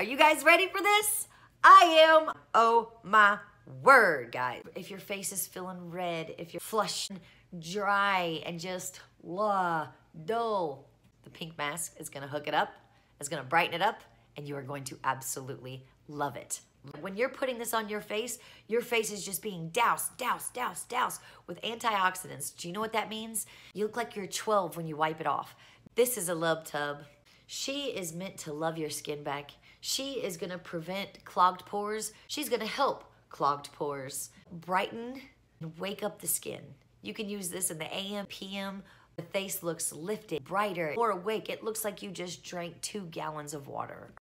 Are you guys ready for this? I am. Oh my word, guys. If your face is feeling red, if you're flushed, dry, and just la dull, the pink mask is gonna hook it up, it's gonna brighten it up, and you are going to absolutely love it. When you're putting this on your face, your face is just being doused, doused, doused, doused with antioxidants. Do you know what that means? You look like you're 12 when you wipe it off. This is a love tub. She is meant to love your skin back. She is gonna prevent clogged pores. She's gonna help clogged pores, brighten and wake up the skin. You can use this in the AM, PM. The face looks lifted, brighter, more awake. It looks like you just drank two gallons of water.